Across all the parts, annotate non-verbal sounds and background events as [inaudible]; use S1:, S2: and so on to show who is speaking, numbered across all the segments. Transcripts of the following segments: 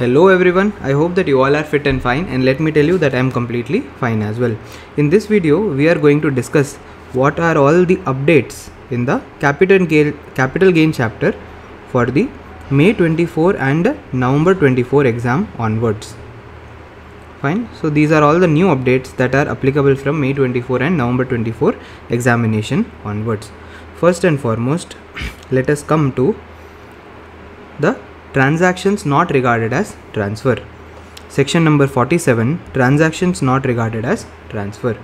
S1: Hello everyone, I hope that you all are fit and fine and let me tell you that I am completely fine as well. In this video, we are going to discuss what are all the updates in the capital gain, capital gain chapter for the May 24 and November 24 exam onwards. Fine, so these are all the new updates that are applicable from May 24 and November 24 examination onwards. First and foremost, [clears throat] let us come to the transactions not regarded as transfer. Section number 47 transactions not regarded as transfer.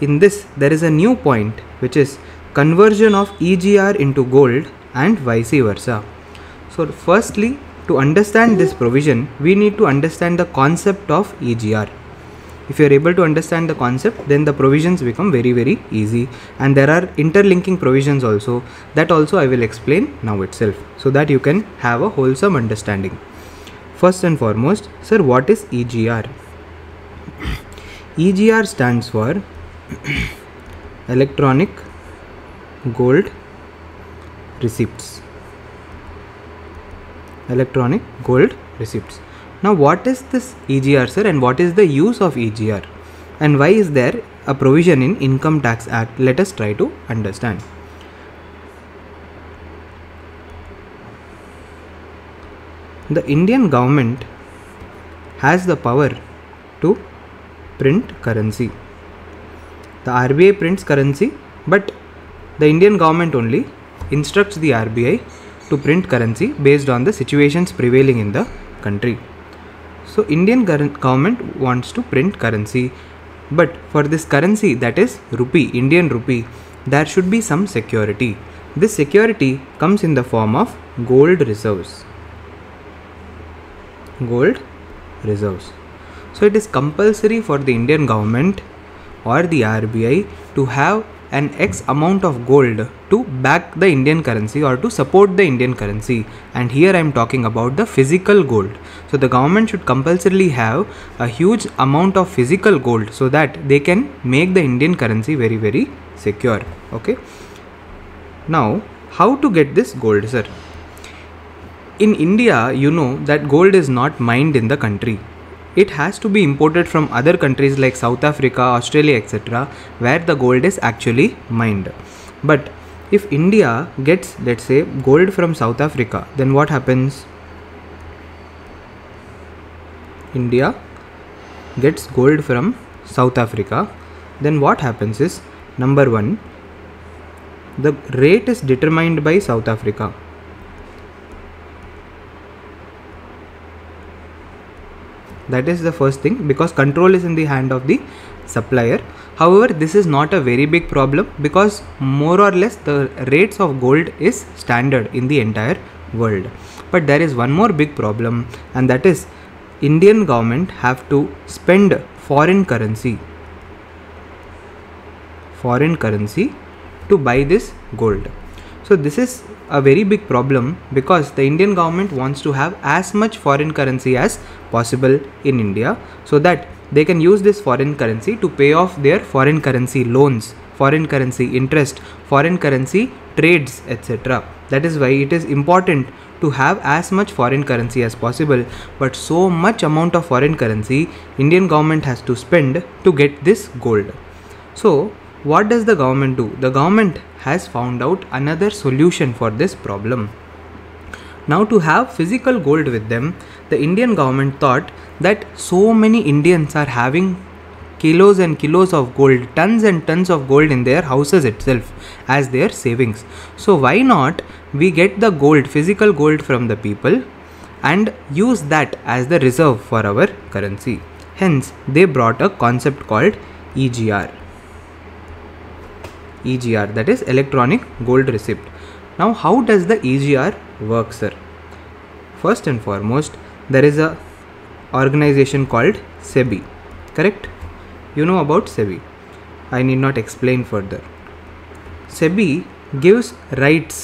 S1: In this, there is a new point which is conversion of EGR into gold and vice versa. So, firstly, to understand this provision, we need to understand the concept of EGR. If you are able to understand the concept, then the provisions become very, very easy. And there are interlinking provisions also that also I will explain now itself so that you can have a wholesome understanding. First and foremost, sir, what is EGR? EGR stands for [coughs] electronic gold receipts. Electronic gold receipts. Now what is this EGR sir and what is the use of EGR and why is there a provision in income tax act? Let us try to understand the Indian government has the power to print currency the RBI prints currency but the Indian government only instructs the RBI to print currency based on the situations prevailing in the country. So Indian government wants to print currency but for this currency that is rupee, Indian rupee, there should be some security. This security comes in the form of gold reserves. Gold reserves. So it is compulsory for the Indian government or the RBI to have an X amount of gold to back the Indian currency or to support the Indian currency. And here I am talking about the physical gold. So the government should compulsorily have a huge amount of physical gold so that they can make the Indian currency very, very secure. Okay. Now, how to get this gold, sir? In India, you know that gold is not mined in the country it has to be imported from other countries like South Africa, Australia, etc., where the gold is actually mined. But if India gets, let's say, gold from South Africa, then what happens? India gets gold from South Africa, then what happens is number one, the rate is determined by South Africa that is the first thing because control is in the hand of the supplier. However this is not a very big problem because more or less the rates of gold is standard in the entire world. But there is one more big problem and that is indian government have to spend foreign currency foreign currency to buy this gold. So this is a very big problem because the Indian government wants to have as much foreign currency as possible in India so that they can use this foreign currency to pay off their foreign currency loans, foreign currency interest, foreign currency trades, etc. That is why it is important to have as much foreign currency as possible but so much amount of foreign currency Indian government has to spend to get this gold. So what does the government do? The government has found out another solution for this problem. Now, to have physical gold with them, the Indian government thought that so many Indians are having kilos and kilos of gold, tons and tons of gold in their houses itself as their savings. So, why not we get the gold, physical gold from the people and use that as the reserve for our currency? Hence, they brought a concept called EGR. EGR that is electronic gold receipt. Now how does the EGR work sir? First and foremost there is a organization called SEBI correct? You know about SEBI. I need not explain further. SEBI gives rights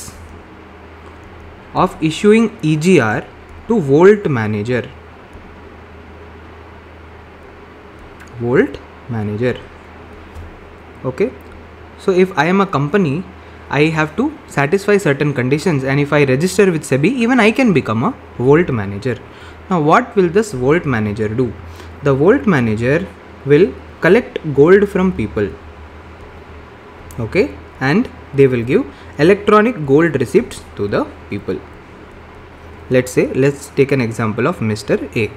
S1: of issuing EGR to Vault Manager. Vault Manager. Okay, so if I am a company, I have to satisfy certain conditions. And if I register with SEBI even I can become a vault manager. Now what will this vault manager do? The vault manager will collect gold from people. Okay? And they will give electronic gold receipts to the people. Let's say let's take an example of mr a.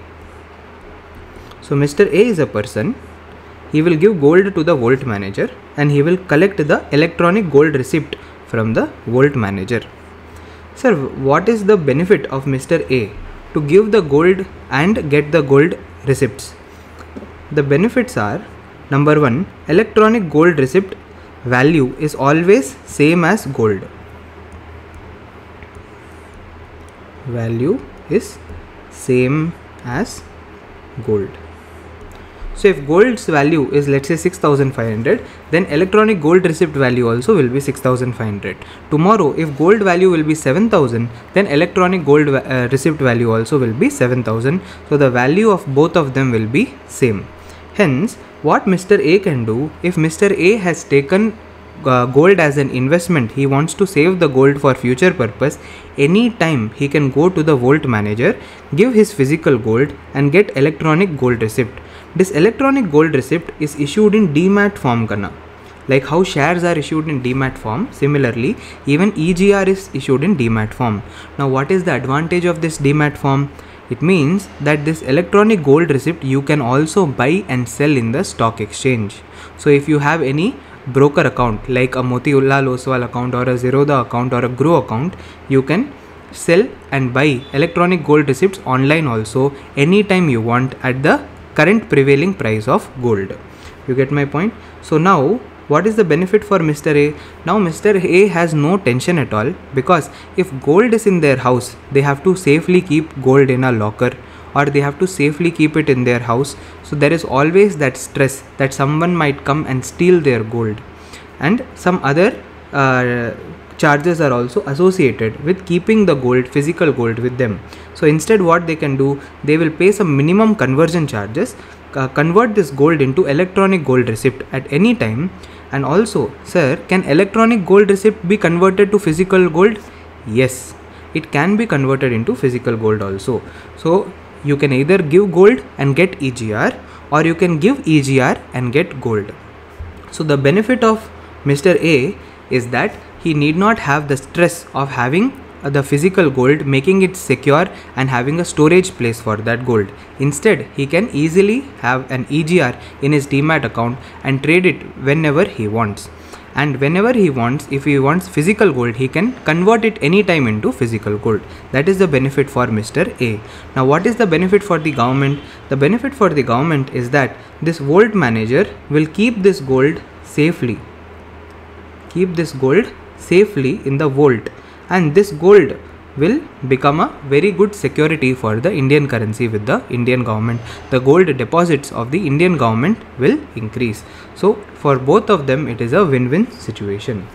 S1: So mr a is a person he will give gold to the vault manager and he will collect the electronic gold receipt from the vault manager. Sir what is the benefit of mr a to give the gold and get the gold receipts? The benefits are number 1 electronic gold receipt value is always same as gold. Value is same as gold so if gold's value is let's say 6500 then electronic gold receipt value also will be 6500 tomorrow if gold value will be 7000 then electronic gold uh, receipt value also will be 7000 so the value of both of them will be same hence what Mr. A can do if Mr. A has taken uh, gold as an investment he wants to save the gold for future purpose anytime he can go to the vault manager give his physical gold and get electronic gold receipt this electronic gold receipt is issued in demat form kana like how shares are issued in demat form similarly even egr is issued in demat form. Now what is the advantage of this demat form? It means that this electronic gold receipt you can also buy and sell in the stock exchange. So if you have any broker account like a Motilal Oswal account or a Zerodha account or a Groww account, you can sell and buy electronic gold receipts online also anytime you want at the current prevailing price of gold. You get my point? So now what is the benefit for Mr. A? Now Mr. A has no tension at all because if gold is in their house, they have to safely keep gold in a locker or they have to safely keep it in their house. So there is always that stress that someone might come and steal their gold and some other uh, charges are also associated with keeping the gold physical gold with them so instead what they can do they will pay some minimum conversion charges uh, convert this gold into electronic gold receipt at any time and also, sir, can electronic gold receipt be converted to physical gold? Yes, it can be converted into physical gold also. So, you can either give gold and get EGR or you can give EGR and get gold. So, the benefit of Mr. A is that he need not have the stress of having uh, the physical gold making it secure and having a storage place for that gold. Instead, he can easily have an EGR in his demat account and trade it whenever he wants. And whenever he wants, if he wants physical gold, he can convert it anytime into physical gold. That is the benefit for Mr. A. Now, what is the benefit for the government? The benefit for the government is that this vault manager will keep this gold safely. Keep this gold safely in the vault and this gold will become a very good security for the Indian currency with the Indian government. The gold deposits of the Indian government will increase. So for both of them it is a win-win situation.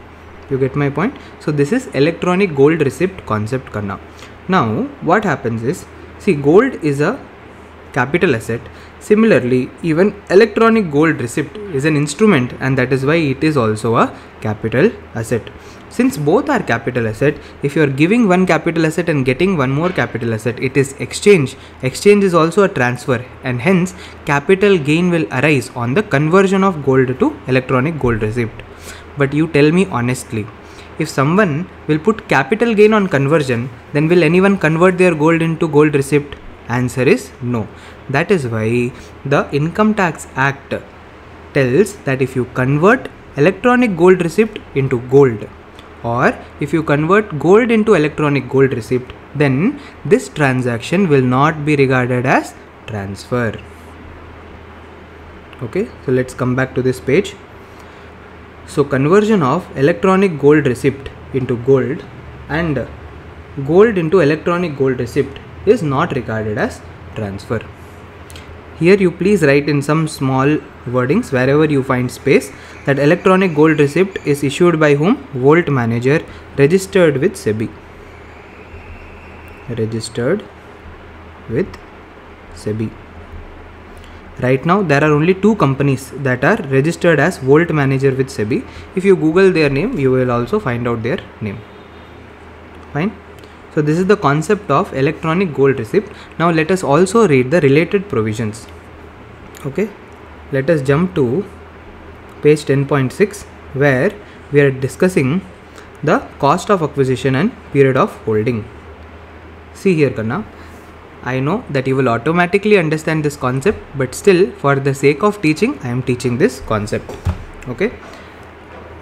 S1: You get my point? So this is electronic gold receipt concept karna. Now what happens is see gold is a capital asset. Similarly, even electronic gold receipt is an instrument and that is why it is also a capital asset. Since both are capital asset, if you are giving one capital asset and getting one more capital asset, it is exchange. Exchange is also a transfer and hence capital gain will arise on the conversion of gold to electronic gold receipt. But you tell me honestly, if someone will put capital gain on conversion, then will anyone convert their gold into gold receipt? Answer is no. That is why the Income Tax Act tells that if you convert electronic gold receipt into gold, or if you convert gold into electronic gold receipt then this transaction will not be regarded as transfer. Okay so let's come back to this page. So conversion of electronic gold receipt into gold and gold into electronic gold receipt is not regarded as transfer. Here you please write in some small wordings wherever you find space that electronic gold receipt is issued by whom? Vault manager registered with SEBI. Registered with SEBI. right now there are only two companies that are registered as Vault Manager with SEBI. If you Google their name, you will also find out their name. Fine. So this is the concept of electronic gold receipt. Now let us also read the related provisions. Okay. Let us jump to page 10.6 where we are discussing the cost of acquisition and period of holding. See here Kanna, I know that you will automatically understand this concept but still for the sake of teaching I am teaching this concept. Okay.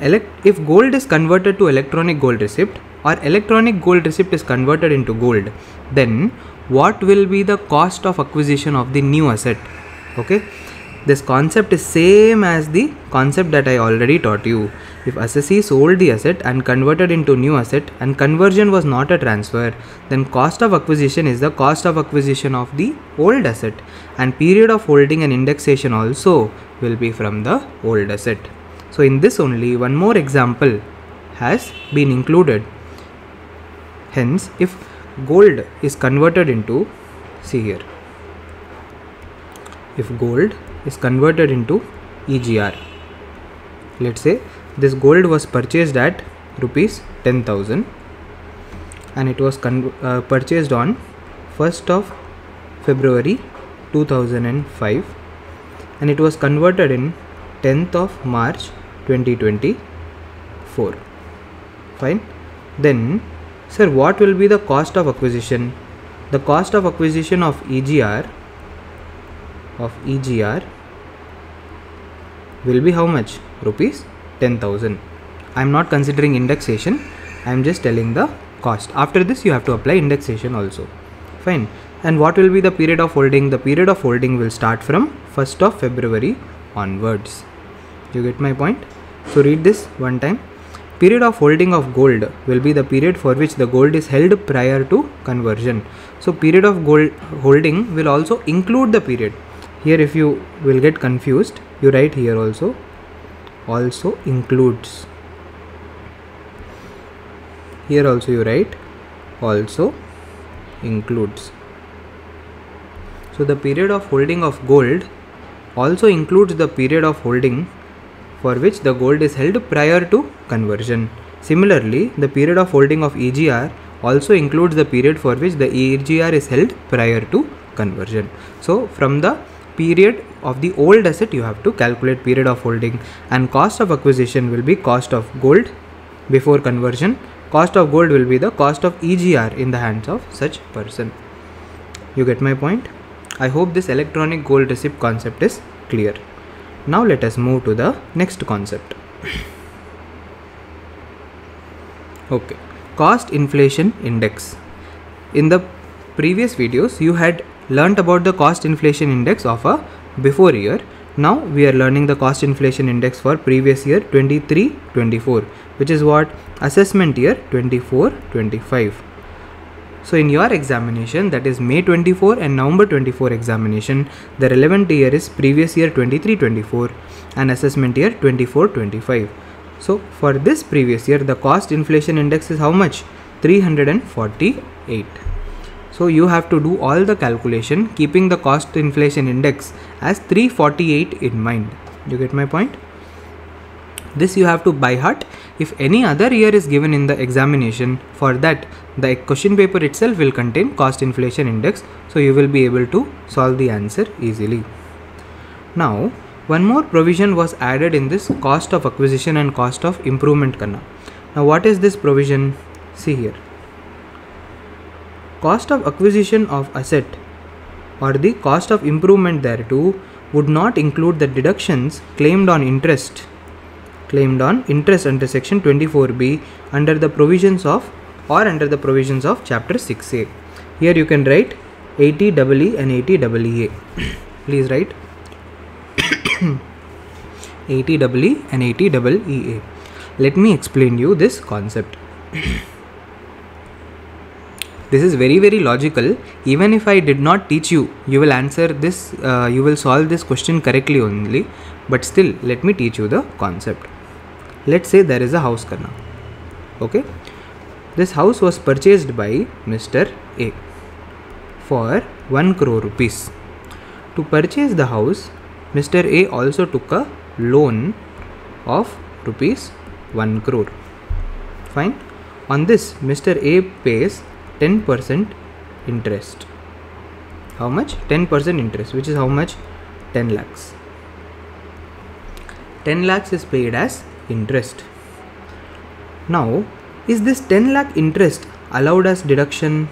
S1: Elect if gold is converted to electronic gold receipt or electronic gold receipt is converted into gold then what will be the cost of acquisition of the new asset okay this concept is same as the concept that I already taught you. If assessee sold the asset and converted into new asset and conversion was not a transfer, then cost of acquisition is the cost of acquisition of the old asset and period of holding and indexation also will be from the old asset. So in this only one more example has been included. Hence if gold is converted into see here if gold is converted into EGR. Let's say this gold was purchased at rupees 10,000 and it was uh, purchased on 1st of February 2005 and it was converted in 10th of March 2024 fine. Then sir what will be the cost of acquisition? The cost of acquisition of EGR of EGR will be how much? Rupees 10,000. I am not considering indexation. I am just telling the cost. After this you have to apply indexation also. Fine. And what will be the period of holding? The period of holding will start from 1st of February onwards. You get my point? So read this one time. Period of holding of gold will be the period for which the gold is held prior to conversion. So period of gold holding will also include the period here if you will get confused you write here also. Also includes. Here also you write also includes. So the period of holding of gold also includes the period of holding for which the gold is held prior to conversion. Similarly the period of holding of EGR also includes the period for which the EGR is held prior to conversion. So from the period of the old asset you have to calculate period of holding. And cost of acquisition will be cost of gold before conversion. Cost of gold will be the cost of EGR in the hands of such person. You get my point? I hope this electronic gold receipt concept is clear. Now let us move to the next concept. [coughs] Okay. Cost inflation index. In the previous videos you had learnt about the cost inflation index of a before year. Now we are learning the cost inflation index for previous year 23-24 which is what assessment year 24-25. So in your examination that is May 24 and November 24 examination the relevant year is previous year 23-24 and assessment year 24-25. So for this previous year the cost inflation index is how much? 348. So you have to do all the calculation keeping the cost inflation index as 348 in mind. You get my point? This you have to by heart. If any other year is given in the examination, for that the question paper itself will contain cost inflation index. So you will be able to solve the answer easily. Now one more provision was added in this cost of acquisition and cost of improvement karna. Now what is this provision? See here cost of acquisition of asset or the cost of improvement thereto would not include the deductions claimed on interest claimed on interest under section 24b under the provisions of or under the provisions of chapter 6a here you can write 80 EE and 80 [coughs] EEA please write [coughs] 80 EE and 80 EEA let me explain you this concept [coughs] this is very very logical even if i did not teach you you will answer this uh, you will solve this question correctly only but still let me teach you the concept let's say there is a house karna okay this house was purchased by mr a for 1 crore rupees To purchase the house, Mr. A also took a loan of rupees 1 crore. Fine. On this, Mr. A pays 10% interest. How much? 10% interest, which is how much? 10 lakhs. 10 lakhs is paid as interest. Now, is this 10 lakh interest allowed as deduction?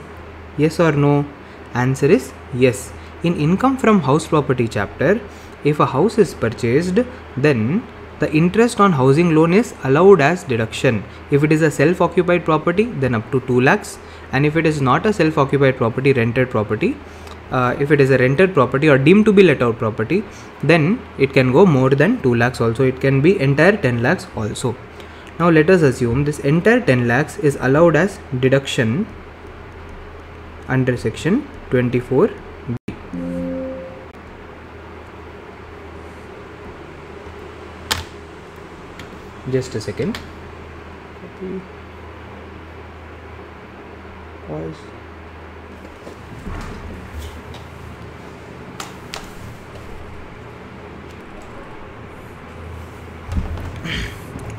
S1: Yes or no? Answer is yes. In income from house property chapter, if a house is purchased, then the interest on housing loan is allowed as deduction. If it is a self occupied property, then up to 2 lakhs. And if it is not a self occupied property, rented property, uh, if it is a rented property or deemed to be let out property, then it can go more than 2 lakhs also. It can be entire 10 lakhs also. Now let us assume this entire 10 lakhs is allowed as deduction under section 24b just a second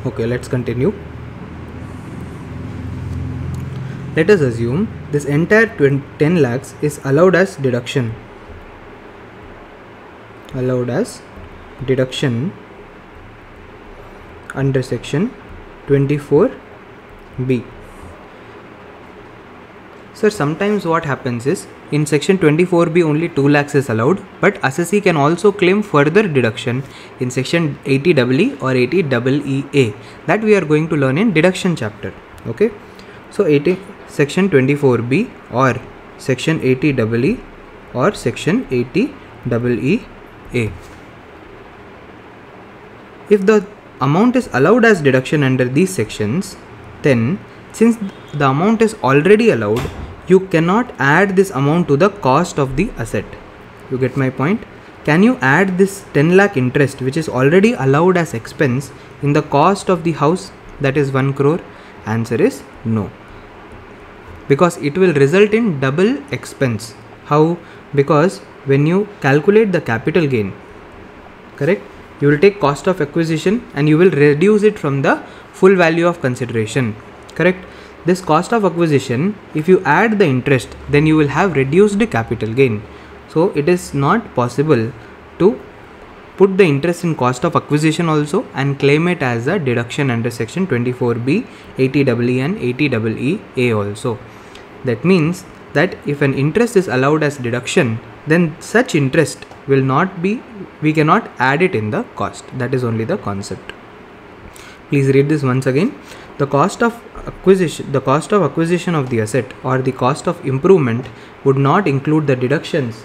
S1: okay let's continue. Let us assume this entire 10 lakhs is allowed as deduction. Allowed as deduction under section 24b sir sometimes what happens is in section 24b only 2 lakhs is allowed but assessee can also claim further deduction in section 80ee or 80eea that we are going to learn in deduction chapter okay? So 80 section 24b or section 80ee or section 80eea if the amount is allowed as deduction under these sections, then since the amount is already allowed, you cannot add this amount to the cost of the asset. You get my point? Can you add this 10 lakh interest which is already allowed as expense in the cost of the house that is 1 crore? Answer is no. Because it will result in double expense. How? Because when you calculate the capital gain, correct? you will take cost of acquisition and you will reduce it from the full value of consideration correct this cost of acquisition if you add the interest then you will have reduced capital gain. So it is not possible to put the interest in cost of acquisition also and claim it as a deduction under section 24b 80e and 80eea also. That means that if an interest is allowed as deduction then such interest will not be we cannot add it in the cost. That is only the concept. Please read this once again the cost of acquisition the cost of acquisition of the asset or the cost of improvement would not include the deductions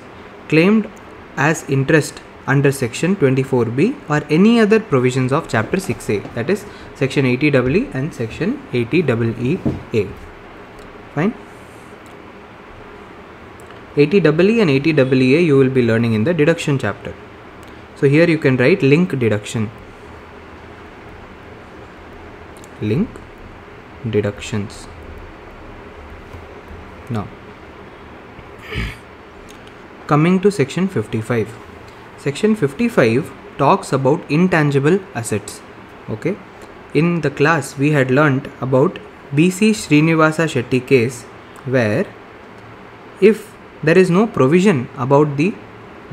S1: claimed as interest under section 24b or any other provisions of chapter 6a that is section 80e and section 80eea fine 80EE and 80EA you will be learning in the deduction chapter. So here you can write link deduction. Link deductions. Now coming to section 55. Section 55 talks about intangible assets. Okay. In the class we had learnt about BC Srinivasa Shetty case where if there is no provision about the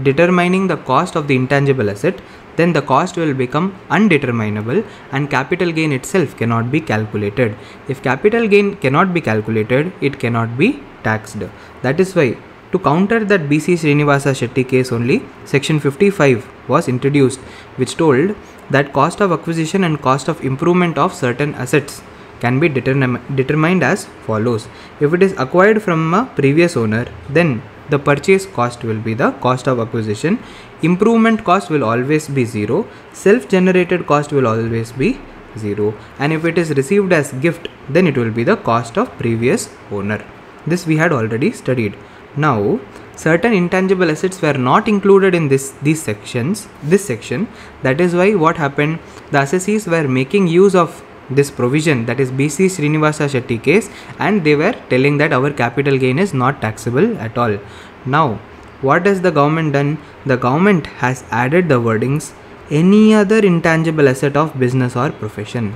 S1: determining the cost of the intangible asset, then the cost will become undeterminable and capital gain itself cannot be calculated. If capital gain cannot be calculated, it cannot be taxed. That is why to counter that BC Srinivasa Shetty case only, section 55 was introduced which told that cost of acquisition and cost of improvement of certain assets can be determined as follows. If it is acquired from a previous owner, then the purchase cost will be the cost of acquisition. Improvement cost will always be zero. Self generated cost will always be zero. And if it is received as gift, then it will be the cost of previous owner. This we had already studied. Now, certain intangible assets were not included in this these sections this section that is why what happened the assessees were making use of this provision that is BC Srinivasa Shetty case and they were telling that our capital gain is not taxable at all. Now what has the government done? The government has added the wordings any other intangible asset of business or profession.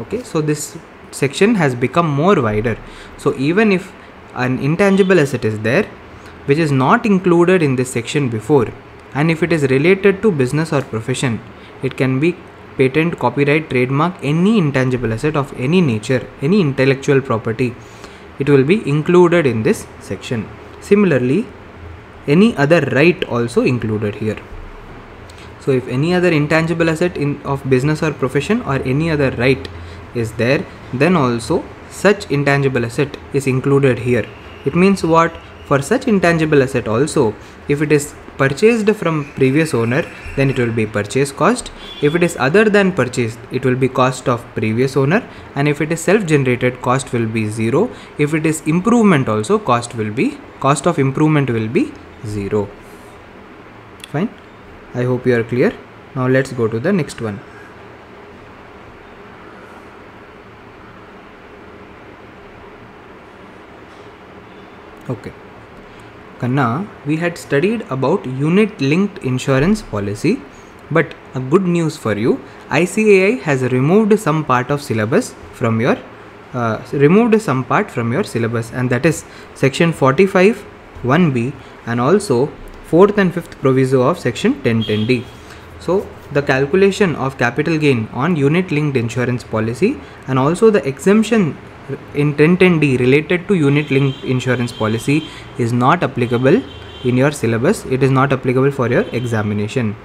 S1: Okay so this section has become more wider. So even if an intangible asset is there which is not included in this section before and if it is related to business or profession it can be patent copyright trademark any intangible asset of any nature any intellectual property it will be included in this section. Similarly any other right also included here. So if any other intangible asset in of business or profession or any other right is there then also such intangible asset is included here. It means what? For such intangible asset also if it is purchased from previous owner then it will be purchase cost. If it is other than purchased it will be cost of previous owner. And if it is self generated cost will be zero. If it is improvement also cost will be cost of improvement will be zero. Fine? I hope you are clear. Now let's go to the next one. Okay Kanna, we had studied about unit linked insurance policy, but a good news for you ICAI has removed some part of syllabus from your uh, removed some part from your syllabus and that is section 45 1b and also 4th and 5th proviso of section 1010d so the calculation of capital gain on unit linked insurance policy and also the exemption in 1010D related to unit linked insurance policy is not applicable in your syllabus. It is not applicable for your examination.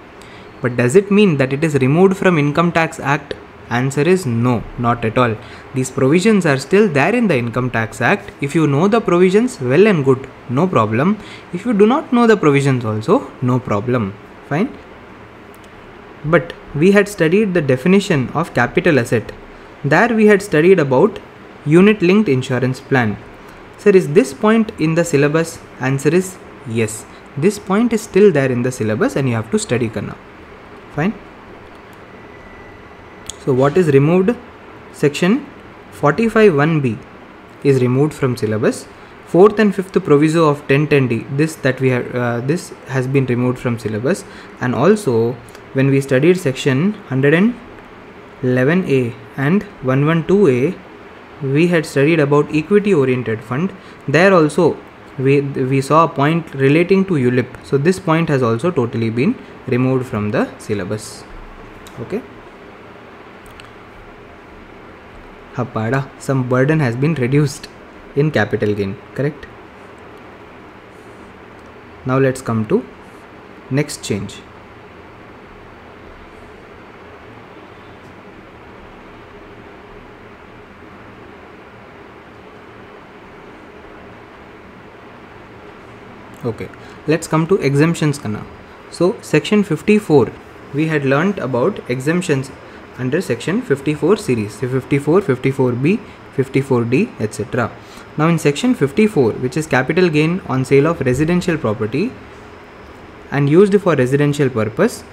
S1: But does it mean that it is removed from Income Tax Act? Answer is no, not at all. These provisions are still there in the Income Tax Act. If you know the provisions, well and good, no problem. If you do not know the provisions also, no problem. Fine. But we had studied the definition of capital asset. There we had studied about unit linked insurance plan. Sir, is this point in the syllabus? Answer is yes. This point is still there in the syllabus and you have to study Kanna. Fine. So, what is removed? Section 45.1b is removed from syllabus. Fourth and fifth proviso of 1010d, this that we have, uh, this has been removed from syllabus. And also, when we studied section 111a and 112a, we had studied about equity oriented fund. There also we we saw a point relating to ulip. So this point has also totally been removed from the syllabus. Okay? Hapada some burden has been reduced in capital gain. Correct? Now let's come to next change okay let's come to exemptions kana so section 54 we had learnt about exemptions under section 54 series. 54 54b 54d etc now in section 54 which is capital gain on sale of residential property and used for residential purpose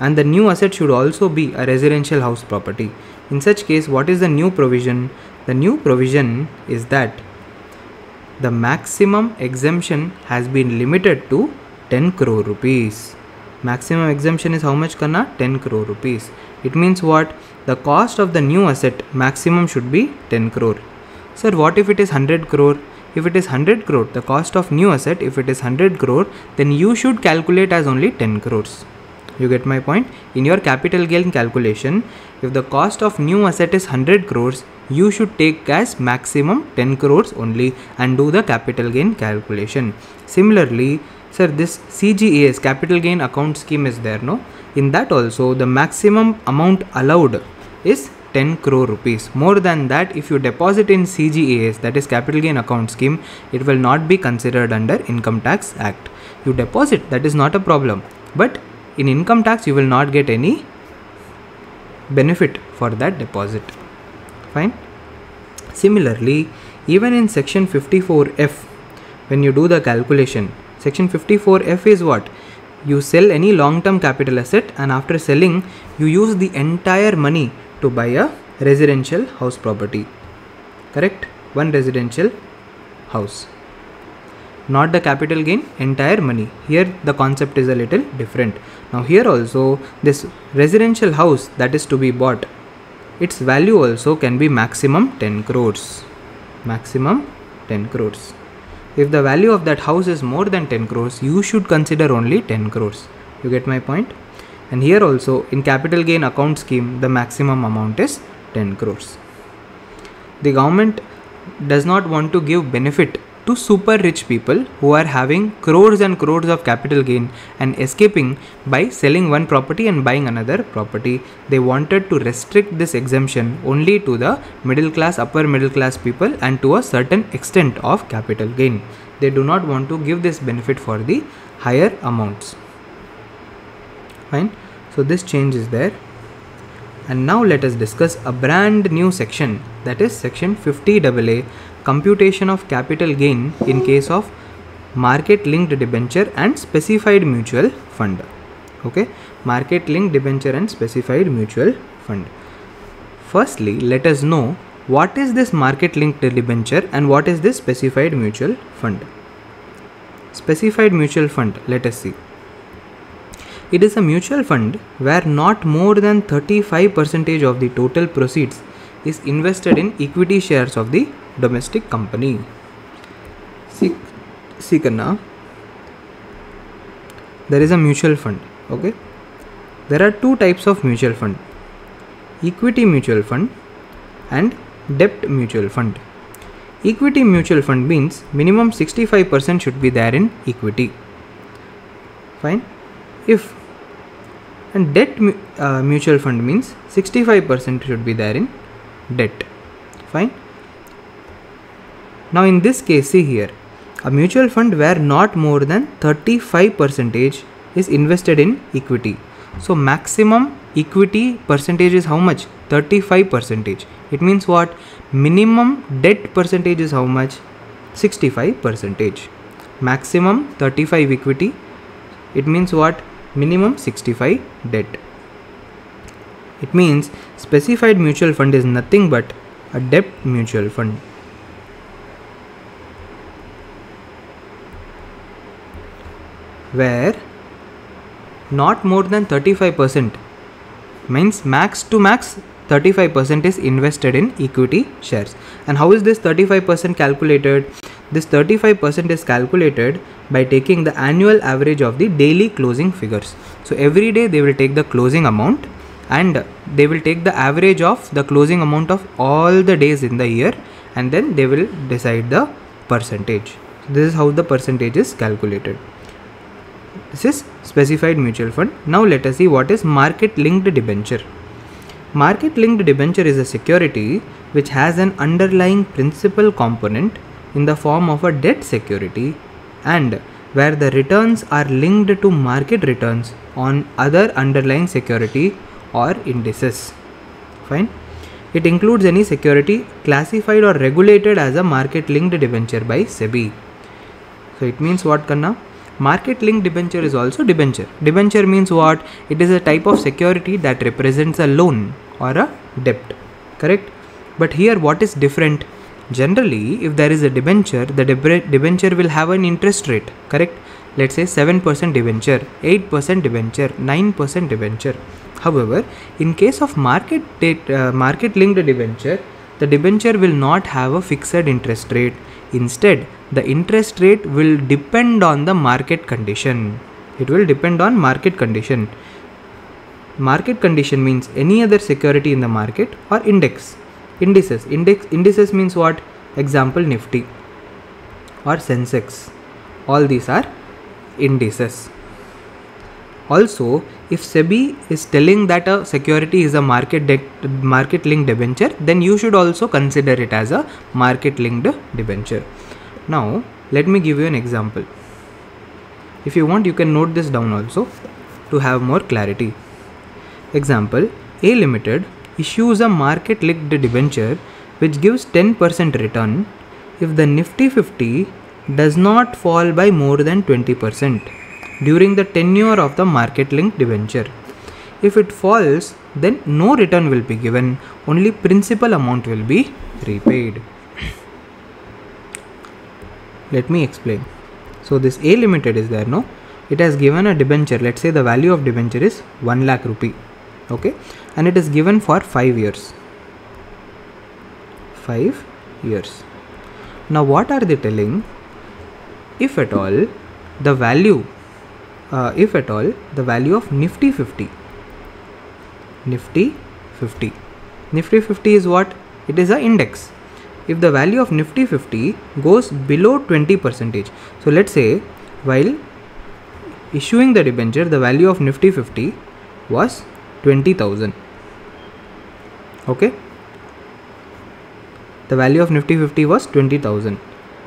S1: and the new asset should also be a residential house property. In such case what is the new provision? The new provision is that the maximum exemption has been limited to 10 crore rupees. Maximum exemption is how much Kanna? 10 crore rupees. It means what? The cost of the new asset maximum should be 10 crore. Sir, what if it is 100 crore? If it is 100 crore, the cost of new asset, if it is 100 crore, then you should calculate as only 10 crores. You get my point? In your capital gain calculation, if the cost of new asset is 100 crores, you should take as maximum 10 crores only and do the capital gain calculation. Similarly, sir, this CGAS capital gain account scheme is there, no? In that also, the maximum amount allowed is 10 crore rupees. More than that, if you deposit in CGAS, that is capital gain account scheme, it will not be considered under Income Tax Act. You deposit, that is not a problem. But in income tax, you will not get any benefit for that deposit. Fine? Similarly even in section 54f when you do the calculation section 54f is what? You sell any long term capital asset and after selling you use the entire money to buy a residential house property. Correct? One residential house not the capital gain entire money. Here the concept is a little different. Now here also this residential house that is to be bought its value also can be maximum 10 crores. Maximum 10 crores. If the value of that house is more than 10 crores you should consider only 10 crores. You get my point? And here also in capital gain account scheme the maximum amount is 10 crores. The government does not want to give benefit to super rich people who are having crores and crores of capital gain and escaping by selling one property and buying another property. They wanted to restrict this exemption only to the middle class, upper middle class people and to a certain extent of capital gain. They do not want to give this benefit for the higher amounts. Fine. So this change is there. And now let us discuss a brand new section that is section 50 AA computation of capital gain in case of market linked debenture and specified mutual fund. Okay? Market linked debenture and specified mutual fund. Firstly let us know what is this market linked debenture and what is this specified mutual fund. Specified mutual fund let us see. It is a mutual fund where not more than 35 percentage of the total proceeds is invested in equity shares of the domestic company. See see karna there is a mutual fund okay? There are two types of mutual fund equity mutual fund and debt mutual fund. Equity mutual fund means minimum 65% should be there in equity. Fine? If and debt uh, mutual fund means 65% should be there in debt. Fine now in this case see here a mutual fund where not more than 35 percentage is invested in equity. So maximum equity percentage is how much? 35 percentage. It means what? Minimum debt percentage is how much? 65 percentage. Maximum 35 equity. It means what? Minimum 65 debt. It means specified mutual fund is nothing but a debt mutual fund. Where not more than 35% means max to max 35% is invested in equity shares. And how is this 35% calculated? This 35% is calculated by taking the annual average of the daily closing figures. So every day they will take the closing amount and they will take the average of the closing amount of all the days in the year and then they will decide the percentage. This is how the percentage is calculated. This is specified mutual fund. Now let us see what is market linked debenture. Market linked debenture is a security which has an underlying principal component in the form of a debt security and where the returns are linked to market returns on other underlying security or indices. Fine. It includes any security classified or regulated as a market linked debenture by SEBI. So it means what Kanna? Market linked debenture is also debenture. Debenture means what? It is a type of security that represents a loan or a debt. Correct? But here what is different? Generally, if there is a debenture, the debenture will have an interest rate. Correct? Let's say 7% debenture, 8% debenture, 9% debenture. However, in case of market uh, market linked debenture, the debenture will not have a fixed interest rate. Instead, the interest rate will depend on the market condition. It will depend on market condition. Market condition means any other security in the market or index. Indices. Index indices means what? Example Nifty or Sensex. All these are indices. Also, if SEBI is telling that a security is a market de- market linked debenture, then you should also consider it as a market linked debenture. Now, let me give you an example. If you want, you can note this down also to have more clarity. Example A Limited issues a market linked debenture which gives 10% return if the Nifty 50 does not fall by more than 20% during the tenure of the market linked debenture. If it falls, then no return will be given, only principal amount will be repaid. Let me explain. so this a limited is there no? It has given a debenture. Let's say the value of debenture is 1 lakh rupee okay? And it is given for 5 years. 5 years. Now what are they telling? If at all the value uh, if at all the value of nifty 50 nifty 50 nifty 50 is what? It is a index. If the value of nifty 50 goes below 20 percentage so let's say while issuing the debenture the value of nifty 50 was 20000 okay? The value of nifty 50 was 20000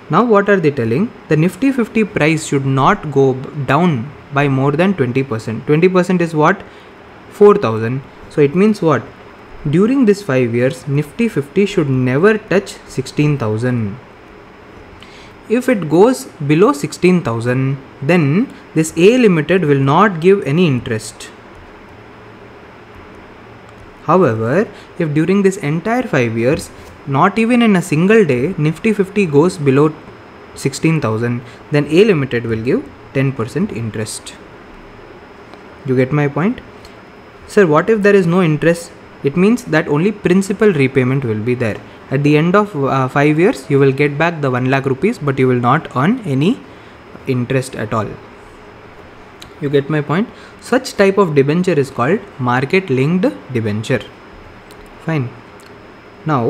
S1: now what are they telling? The nifty 50 price should not go down by more than 20% 20% is what 4000 so it means what during this 5 years, Nifty 50 should never touch 16,000. If it goes below 16,000, then this A limited will not give any interest. However, if during this entire 5 years, not even in a single day, Nifty 50 goes below 16,000, then A limited will give 10% interest. You get my point? Sir, what if there is no interest? it means that only principal repayment will be there at the end of uh, 5 years you will get back the 1 lakh rupees but you will not earn any interest at all you get my point such type of debenture is called market linked debenture fine now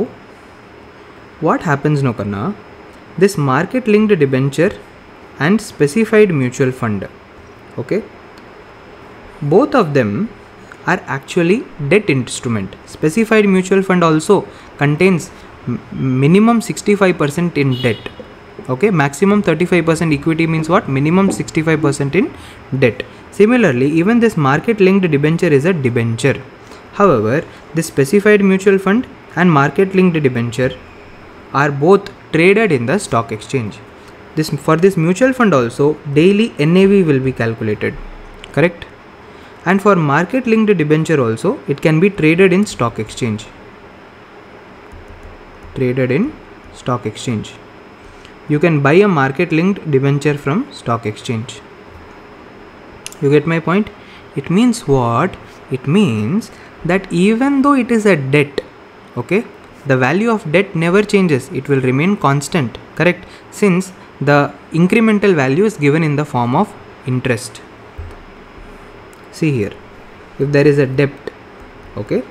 S1: what happens no karna this market linked debenture and specified mutual fund okay both of them are actually debt instrument. Specified mutual fund also contains minimum 65% in debt. Okay, maximum 35% equity means what? Minimum 65% in debt. Similarly, even this market linked debenture is a debenture. However, this specified mutual fund and market linked debenture are both traded in the stock exchange. This for this mutual fund also daily NAV will be calculated. Correct? and for market linked debenture also it can be traded in stock exchange. Traded in stock exchange. You can buy a market linked debenture from stock exchange. You get my point? It means what? It means that even though it is a debt okay the value of debt never changes. It will remain constant correct? Since the incremental value is given in the form of interest. See here. If there is a debt okay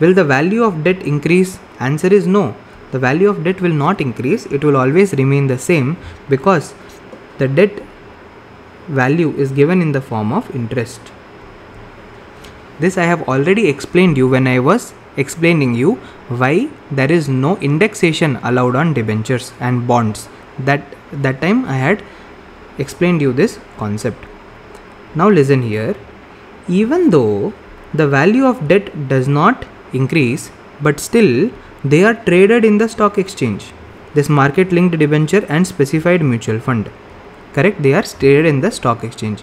S1: will the value of debt increase? Answer is no. The value of debt will not increase. It will always remain the same because the debt value is given in the form of interest. This i have already explained you when i was explaining you why there is no indexation allowed on debentures and bonds. That that time i had explained you this concept. Now listen here. Even though the value of debt does not increase but still they are traded in the stock exchange. This market linked debenture and specified mutual fund. Correct? They are traded in the stock exchange.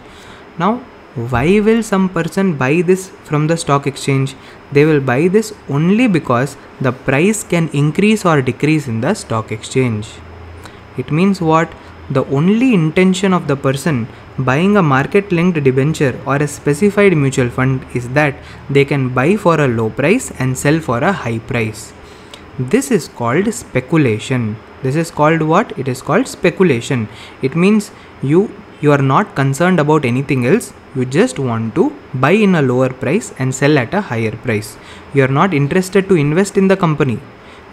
S1: Now why will some person buy this from the stock exchange? They will buy this only because the price can increase or decrease in the stock exchange it means what the only intention of the person buying a market linked debenture or a specified mutual fund is that they can buy for a low price and sell for a high price. This is called speculation. This is called what? It is called speculation. It means you you are not concerned about anything else. You just want to buy in a lower price and sell at a higher price. You are not interested to invest in the company.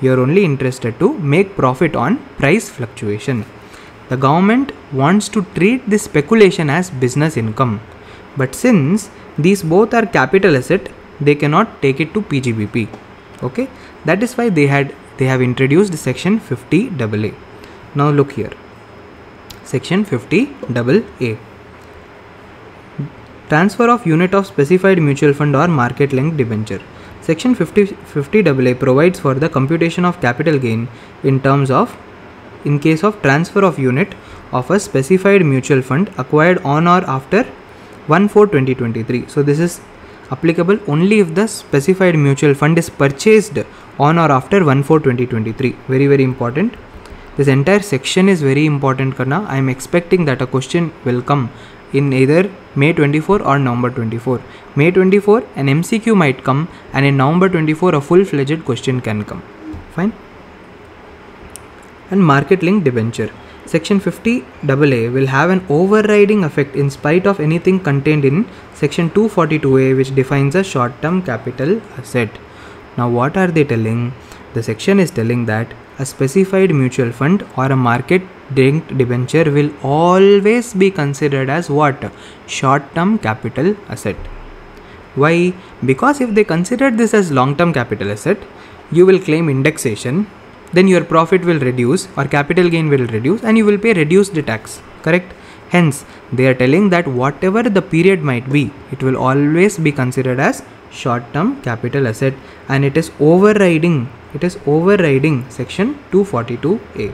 S1: You are only interested to make profit on price fluctuation. The government wants to treat this speculation as business income. But since these both are capital asset, they cannot take it to PGBP. Okay, that is why they had they have introduced section 50 AA. Now look here. Section 50 AA. Transfer of unit of specified mutual fund or market linked debenture. Section 50, 50 AA provides for the computation of capital gain in terms of in case of transfer of unit of a specified mutual fund acquired on or after 1 4 2023 so this is applicable only if the specified mutual fund is purchased on or after 1 4 2023 very very important. This entire section is very important karna. I am expecting that a question will come in either may 24 or november 24 may 24 an mcq might come and in november 24 a full-fledged question can come fine and market link debenture Section 50 AA will have an overriding effect in spite of anything contained in Section 242A which defines a short-term capital asset. Now what are they telling? The section is telling that a specified mutual fund or a market linked debenture will always be considered as what? Short-term capital asset. Why? Because if they consider this as long-term capital asset, you will claim indexation then your profit will reduce or capital gain will reduce and you will pay reduced tax correct hence they are telling that whatever the period might be it will always be considered as short term capital asset and it is overriding it is overriding section 242a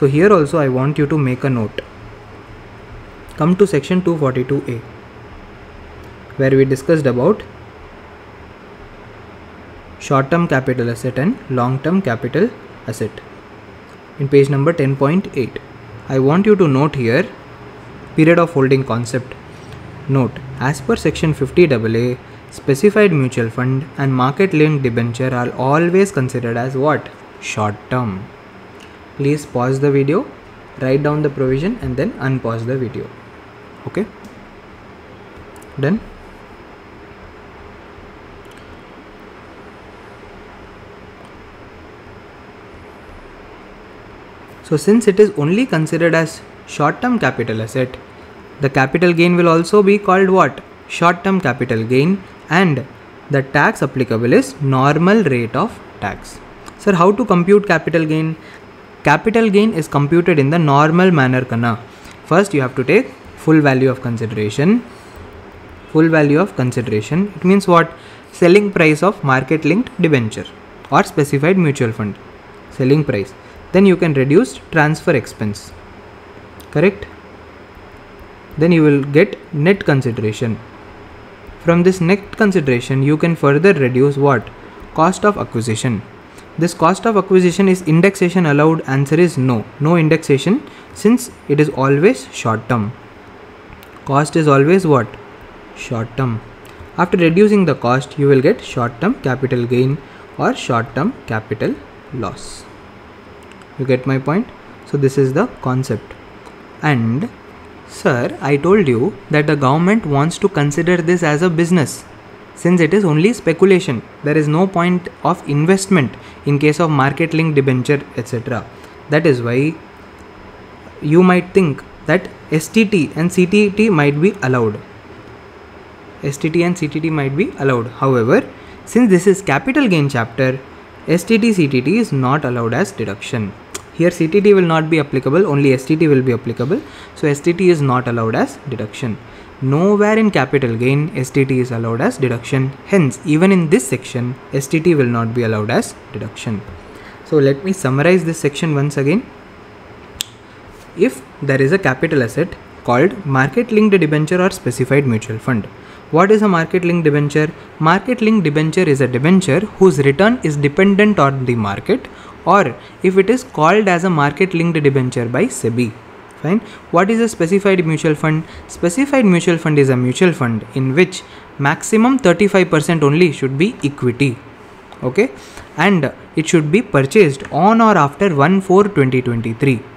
S1: so here also i want you to make a note. Come to section 242a where we discussed about short term capital asset and long term capital asset. In page number 10.8 I want you to note here period of holding concept. Note as per section 50 AA specified mutual fund and market linked debenture are always considered as what? Short term. Please pause the video write down the provision and then unpause the video. Okay? Done? So since it is only considered as short-term capital asset, the capital gain will also be called what? Short-term capital gain and the tax applicable is normal rate of tax. Sir, how to compute capital gain? Capital gain is computed in the normal manner kana. First you have to take full value of consideration. Full value of consideration. It means what? Selling price of market linked debenture or specified mutual fund. Selling price then you can reduce transfer expense correct then you will get net consideration from this next consideration you can further reduce what? Cost of acquisition. This cost of acquisition is indexation allowed? Answer is no. No indexation since it is always short term. Cost is always what? Short term. After reducing the cost you will get short term capital gain or short term capital loss. You get my point? So this is the concept. And sir i told you that the government wants to consider this as a business since it is only speculation there is no point of investment in case of market link debenture etc that is why you might think that STT and CTT might be allowed. STT and CTT might be allowed. However, since this is capital gain chapter, STT CTT is not allowed as deduction. Here CTT will not be applicable, only STT will be applicable. So STT is not allowed as deduction. Nowhere in capital gain STT is allowed as deduction. Hence, even in this section, STT will not be allowed as deduction. So let me summarize this section once again. If there is a capital asset called market linked debenture or specified mutual fund. What is a market linked debenture? Market linked debenture is a debenture whose return is dependent on the market or if it is called as a market linked debenture by SEBI. Fine. What is a specified mutual fund? Specified mutual fund is a mutual fund in which maximum 35% only should be equity. Okay. And it should be purchased on or after 1 4 2023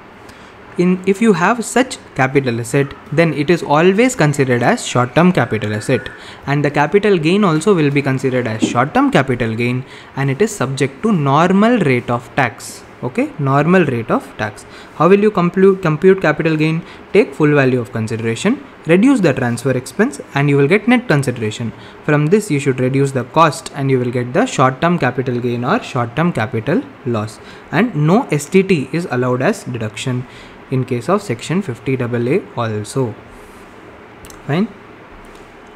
S1: in if you have such capital asset then it is always considered as short term capital asset. And the capital gain also will be considered as short term capital gain and it is subject to normal rate of tax. Okay? Normal rate of tax. How will you compute compute capital gain? Take full value of consideration reduce the transfer expense and you will get net consideration. From this you should reduce the cost and you will get the short term capital gain or short term capital loss. And no STT is allowed as deduction in case of section 50 AA also. Fine.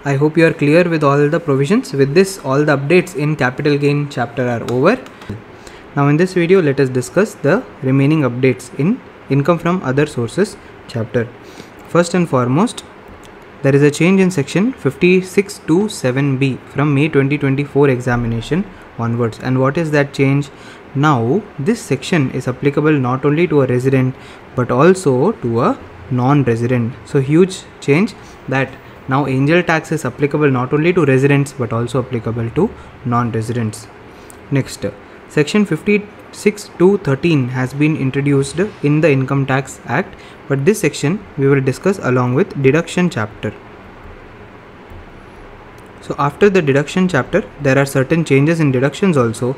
S1: I hope you are clear with all the provisions. With this, all the updates in capital gain chapter are over. Now in this video, let us discuss the remaining updates in income from other sources chapter. First and foremost, there is a change in section 56 to 7b from May 2024 examination onwards. And what is that change? now this section is applicable not only to a resident but also to a non-resident. So huge change that now angel tax is applicable not only to residents but also applicable to non-residents. Next section 56 to 13 has been introduced in the income tax act but this section we will discuss along with deduction chapter. So after the deduction chapter there are certain changes in deductions also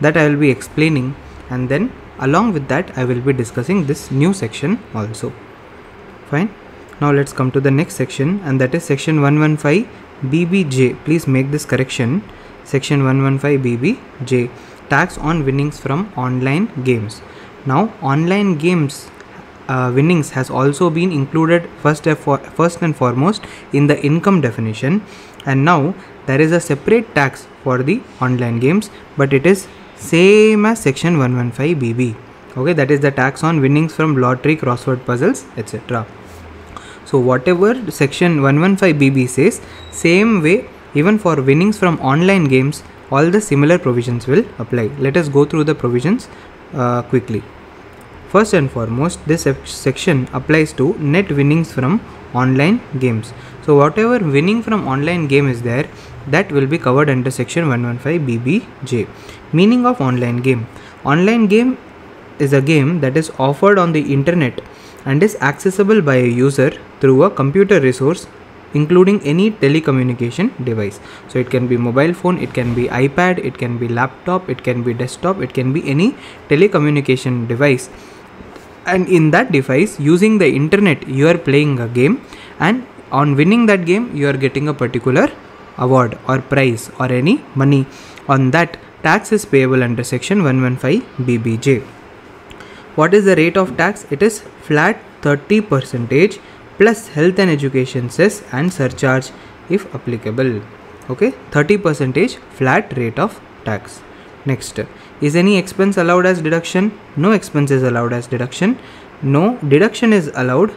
S1: that I will be explaining and then along with that I will be discussing this new section also. Fine. Now let's come to the next section and that is section 115 BBJ please make this correction. Section 115 BBJ tax on winnings from online games. Now online games uh, winnings has also been included first, first and foremost in the income definition. And now there is a separate tax for the online games but it is same as section 115 BB okay that is the tax on winnings from lottery crossword puzzles etc so whatever section 115 BB says same way even for winnings from online games all the similar provisions will apply. Let us go through the provisions uh, quickly. First and foremost this section applies to net winnings from online games. So whatever winning from online game is there that will be covered under section 115 BBJ. Meaning of online game. Online game is a game that is offered on the internet and is accessible by a user through a computer resource including any telecommunication device. So it can be mobile phone, it can be iPad, it can be laptop, it can be desktop, it can be any telecommunication device. And in that device using the internet you are playing a game and on winning that game you are getting a particular award or prize or any money on that tax is payable under section 115 bbj what is the rate of tax? It is flat 30 percentage plus health and education cess and surcharge if applicable. Okay? 30 percentage flat rate of tax. Next is any expense allowed as deduction? No expense is allowed as deduction. No deduction is allowed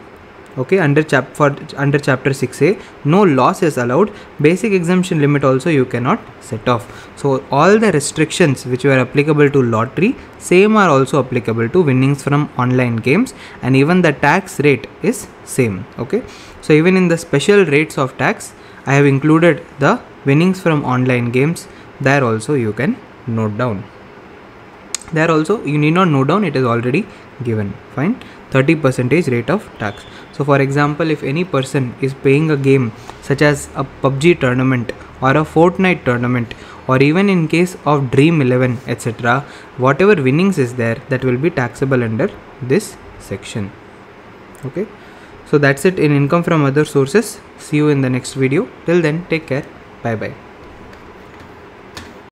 S1: okay under chap for under chapter 6a no loss is allowed. Basic exemption limit also you cannot set off. So all the restrictions which were applicable to lottery same are also applicable to winnings from online games. And even the tax rate is same. Okay so even in the special rates of tax i have included the winnings from online games. There also you can note down. There also you need not note down it is already given. Fine. 30 percentage rate of tax so for example if any person is playing a game such as a PUBG tournament or a Fortnite tournament or even in case of Dream 11 etc whatever winnings is there that will be taxable under this section. Okay? So that's it in income from other sources. See you in the next video. Till then take care. Bye bye